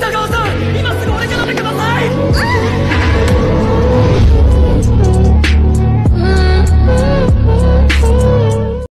大狗子